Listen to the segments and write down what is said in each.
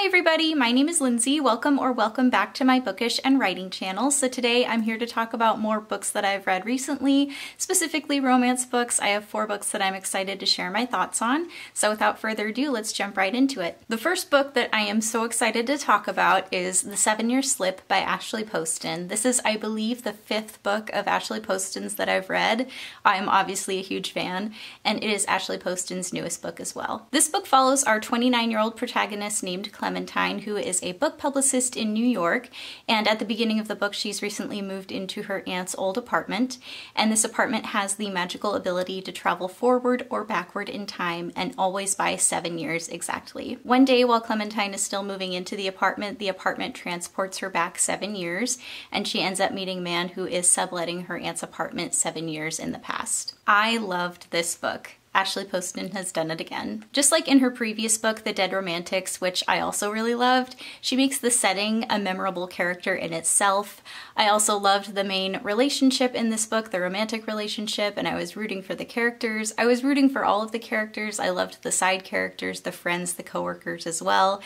Hi everybody, my name is Lindsay. Welcome or welcome back to my bookish and writing channel. So today I'm here to talk about more books that I've read recently, specifically romance books. I have four books that I'm excited to share my thoughts on. So without further ado, let's jump right into it. The first book that I am so excited to talk about is The Seven Year Slip by Ashley Poston. This is, I believe, the fifth book of Ashley Poston's that I've read. I'm obviously a huge fan, and it is Ashley Poston's newest book as well. This book follows our 29-year-old protagonist named Clement Clementine, who is a book publicist in New York. And at the beginning of the book, she's recently moved into her aunt's old apartment. And this apartment has the magical ability to travel forward or backward in time and always by seven years exactly. One day while Clementine is still moving into the apartment, the apartment transports her back seven years and she ends up meeting a man who is subletting her aunt's apartment seven years in the past. I loved this book. Ashley Poston has done it again. Just like in her previous book, The Dead Romantics, which I also really loved, she makes the setting a memorable character in itself. I also loved the main relationship in this book, the romantic relationship, and I was rooting for the characters. I was rooting for all of the characters. I loved the side characters, the friends, the coworkers as well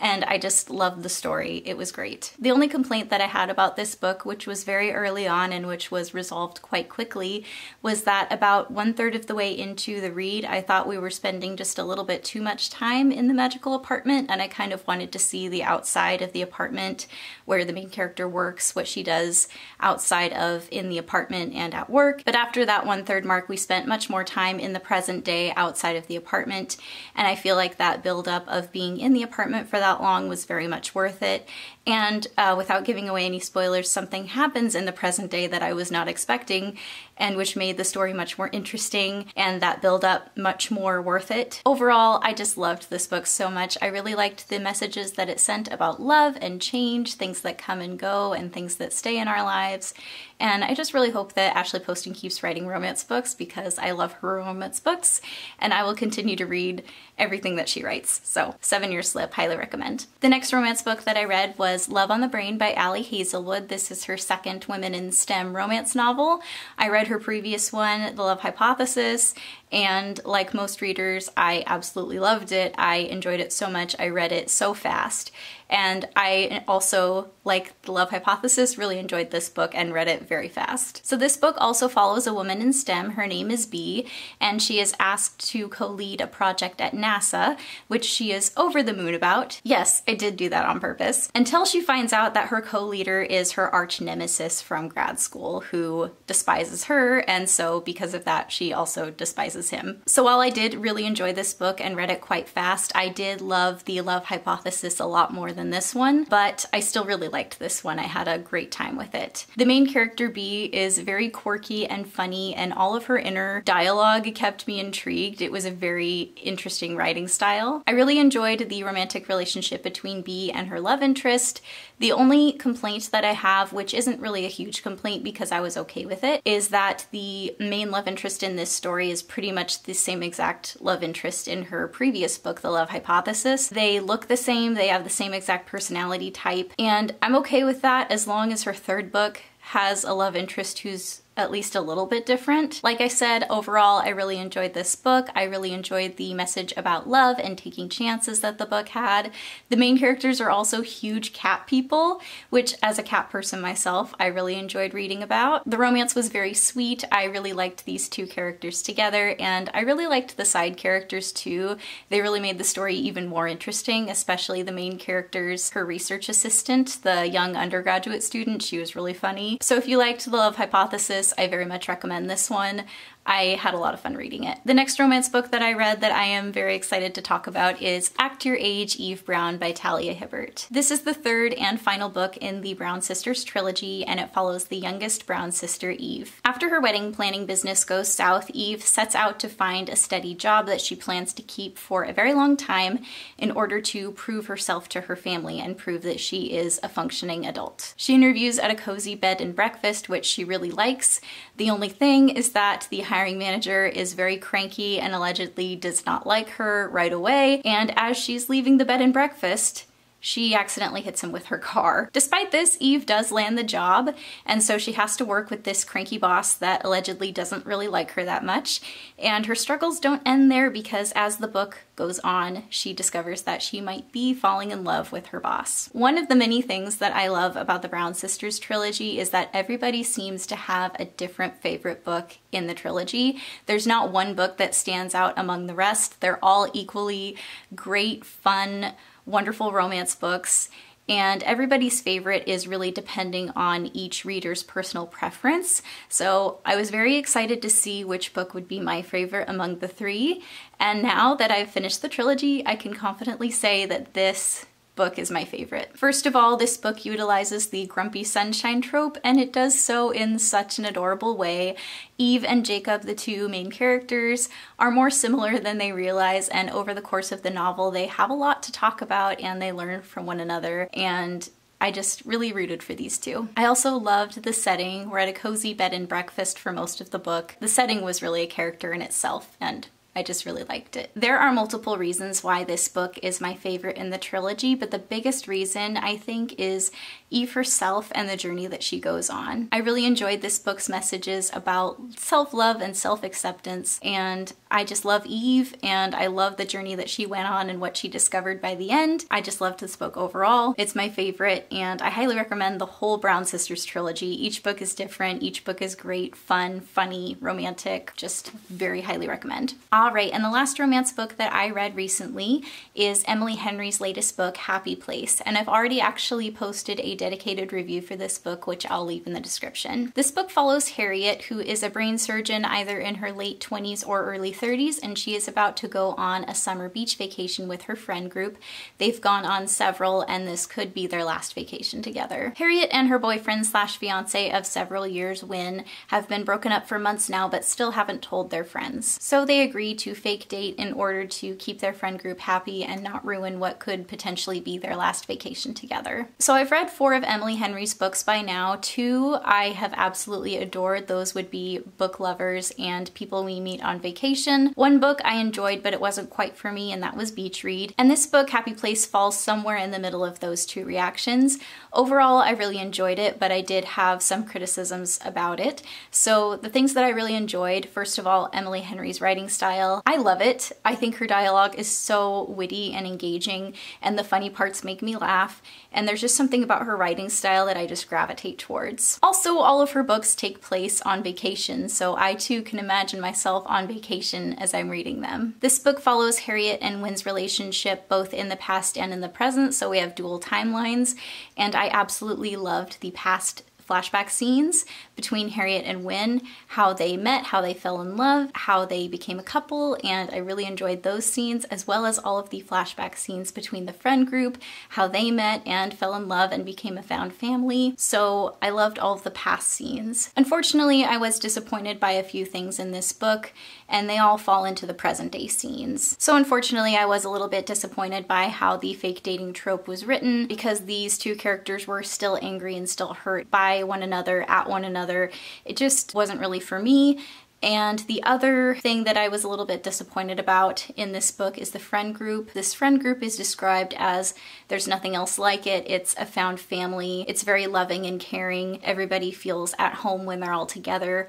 and I just loved the story. It was great. The only complaint that I had about this book, which was very early on and which was resolved quite quickly, was that about one third of the way into the read, I thought we were spending just a little bit too much time in the magical apartment, and I kind of wanted to see the outside of the apartment where the main character works, what she does outside of in the apartment and at work. But after that one third mark, we spent much more time in the present day outside of the apartment, and I feel like that buildup of being in the apartment for that that long was very much worth it. And uh, without giving away any spoilers, something happens in the present day that I was not expecting and which made the story much more interesting and that build up much more worth it. Overall, I just loved this book so much. I really liked the messages that it sent about love and change, things that come and go and things that stay in our lives. And I just really hope that Ashley Poston keeps writing romance books because I love her romance books and I will continue to read everything that she writes. So Seven Year Slip, highly recommend. The next romance book that I read was Love on the Brain by Ali Hazelwood. This is her second Women in STEM romance novel. I read her previous one, The Love Hypothesis, and like most readers, I absolutely loved it. I enjoyed it so much. I read it so fast. And I also, like The Love Hypothesis, really enjoyed this book and read it very fast. So this book also follows a woman in STEM. Her name is Bee, and she is asked to co-lead a project at NASA, which she is over the moon about. Yes, I did do that on purpose. Until she finds out that her co-leader is her arch nemesis from grad school, who despises her, and so because of that, she also despises him. So while I did really enjoy this book and read it quite fast, I did love The Love Hypothesis a lot more than this one, but I still really liked this one. I had a great time with it. The main character Bee is very quirky and funny and all of her inner dialogue kept me intrigued. It was a very interesting writing style. I really enjoyed the romantic relationship between Bee and her love interest. The only complaint that I have, which isn't really a huge complaint because I was okay with it, is that the main love interest in this story is pretty much the same exact love interest in her previous book, The Love Hypothesis. They look the same, they have the same exact exact personality type. And I'm okay with that as long as her third book has a love interest who's at least a little bit different. Like I said, overall, I really enjoyed this book. I really enjoyed the message about love and taking chances that the book had. The main characters are also huge cat people, which as a cat person myself, I really enjoyed reading about. The romance was very sweet. I really liked these two characters together and I really liked the side characters too. They really made the story even more interesting, especially the main characters, her research assistant, the young undergraduate student, she was really funny. So if you liked The Love Hypothesis, I very much recommend this one. I had a lot of fun reading it. The next romance book that I read that I am very excited to talk about is Act Your Age, Eve Brown by Talia Hibbert. This is the third and final book in the Brown Sisters trilogy and it follows the youngest Brown sister, Eve. After her wedding planning business goes south, Eve sets out to find a steady job that she plans to keep for a very long time in order to prove herself to her family and prove that she is a functioning adult. She interviews at a cozy bed and breakfast, which she really likes. The only thing is that the hiring manager is very cranky and allegedly does not like her right away. And as she's leaving the bed and breakfast, she accidentally hits him with her car. Despite this, Eve does land the job, and so she has to work with this cranky boss that allegedly doesn't really like her that much. And her struggles don't end there because as the book goes on, she discovers that she might be falling in love with her boss. One of the many things that I love about the Brown Sisters trilogy is that everybody seems to have a different favorite book in the trilogy. There's not one book that stands out among the rest. They're all equally great, fun, wonderful romance books and everybody's favorite is really depending on each reader's personal preference. So I was very excited to see which book would be my favorite among the three. And now that I've finished the trilogy, I can confidently say that this book is my favorite. First of all, this book utilizes the grumpy sunshine trope, and it does so in such an adorable way. Eve and Jacob, the two main characters, are more similar than they realize, and over the course of the novel, they have a lot to talk about and they learn from one another. And I just really rooted for these two. I also loved the setting. We're at a cozy bed and breakfast for most of the book. The setting was really a character in itself, and I just really liked it. There are multiple reasons why this book is my favorite in the trilogy, but the biggest reason I think is Eve herself and the journey that she goes on. I really enjoyed this book's messages about self-love and self-acceptance and I just love Eve and I love the journey that she went on and what she discovered by the end. I just loved this book overall. It's my favorite and I highly recommend the whole Brown Sisters trilogy. Each book is different, each book is great, fun, funny, romantic, just very highly recommend. All right, and the last romance book that I read recently is Emily Henry's latest book, Happy Place, and I've already actually posted a dedicated review for this book, which I'll leave in the description. This book follows Harriet, who is a brain surgeon either in her late 20s or early 30s, and she is about to go on a summer beach vacation with her friend group. They've gone on several, and this could be their last vacation together. Harriet and her boyfriend slash fiance of several years, Win, have been broken up for months now, but still haven't told their friends. So they agree to fake date in order to keep their friend group happy and not ruin what could potentially be their last vacation together. So I've read four four of Emily Henry's books by now. Two I have absolutely adored. Those would be Book Lovers and People We Meet on Vacation. One book I enjoyed, but it wasn't quite for me, and that was Beach Read. And this book, Happy Place, falls somewhere in the middle of those two reactions. Overall, I really enjoyed it, but I did have some criticisms about it. So the things that I really enjoyed, first of all, Emily Henry's writing style. I love it. I think her dialogue is so witty and engaging, and the funny parts make me laugh and there's just something about her writing style that I just gravitate towards. Also, all of her books take place on vacation, so I too can imagine myself on vacation as I'm reading them. This book follows Harriet and Win's relationship both in the past and in the present, so we have dual timelines, and I absolutely loved the past flashback scenes between Harriet and Win, how they met, how they fell in love, how they became a couple, and I really enjoyed those scenes as well as all of the flashback scenes between the friend group, how they met and fell in love and became a found family. So I loved all of the past scenes. Unfortunately, I was disappointed by a few things in this book and they all fall into the present day scenes. So unfortunately, I was a little bit disappointed by how the fake dating trope was written because these two characters were still angry and still hurt by one another, at one another. It just wasn't really for me. And the other thing that I was a little bit disappointed about in this book is the friend group. This friend group is described as there's nothing else like it. It's a found family. It's very loving and caring. Everybody feels at home when they're all together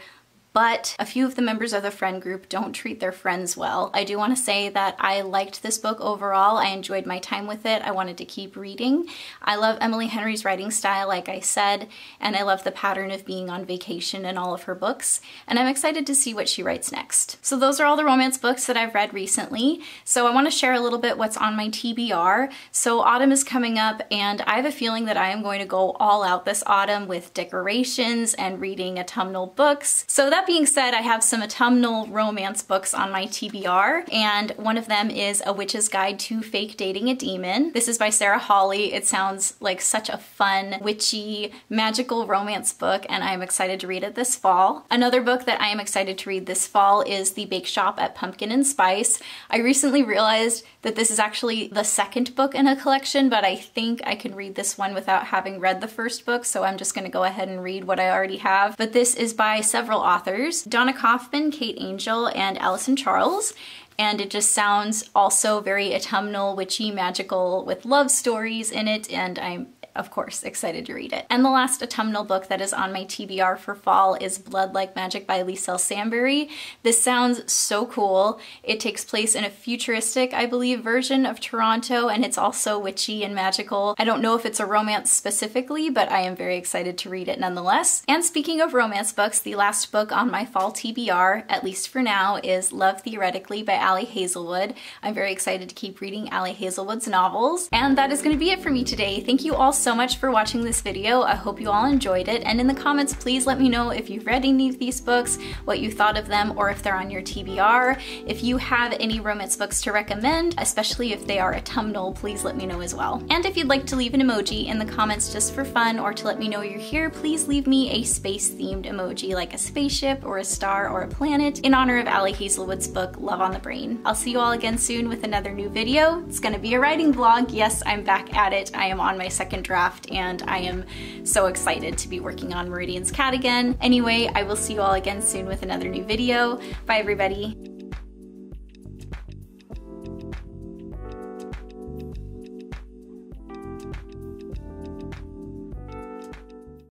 but a few of the members of the friend group don't treat their friends well. I do want to say that I liked this book overall. I enjoyed my time with it. I wanted to keep reading. I love Emily Henry's writing style, like I said, and I love the pattern of being on vacation in all of her books, and I'm excited to see what she writes next. So those are all the romance books that I've read recently. So I want to share a little bit what's on my TBR. So autumn is coming up, and I have a feeling that I am going to go all out this autumn with decorations and reading autumnal books. So that that being said, I have some autumnal romance books on my TBR, and one of them is A Witch's Guide to Fake Dating a Demon. This is by Sarah Hawley. It sounds like such a fun, witchy, magical romance book, and I'm excited to read it this fall. Another book that I am excited to read this fall is The Bake Shop at Pumpkin and Spice. I recently realized that this is actually the second book in a collection, but I think I can read this one without having read the first book, so I'm just gonna go ahead and read what I already have. But this is by several authors, Donna Kauffman, Kate Angell, and Allison Charles. And it just sounds also very autumnal, witchy, magical with love stories in it, and I'm of course, excited to read it. And the last autumnal book that is on my TBR for fall is Blood Like Magic by Liselle Sambury. This sounds so cool. It takes place in a futuristic, I believe, version of Toronto, and it's also witchy and magical. I don't know if it's a romance specifically, but I am very excited to read it nonetheless. And speaking of romance books, the last book on my fall TBR, at least for now, is Love Theoretically by Ali Hazelwood. I'm very excited to keep reading Ali Hazelwood's novels. And that is going to be it for me today. Thank you all so much for watching this video. I hope you all enjoyed it. And in the comments, please let me know if you've read any of these books, what you thought of them, or if they're on your TBR. If you have any romance books to recommend, especially if they are autumnal, please let me know as well. And if you'd like to leave an emoji in the comments just for fun or to let me know you're here, please leave me a space themed emoji like a spaceship or a star or a planet in honor of Ali Hazelwood's book, Love on the Brain. I'll see you all again soon with another new video. It's gonna be a writing vlog. Yes, I'm back at it. I am on my second draft and I am so excited to be working on Meridian's Cat again. Anyway, I will see you all again soon with another new video. Bye everybody.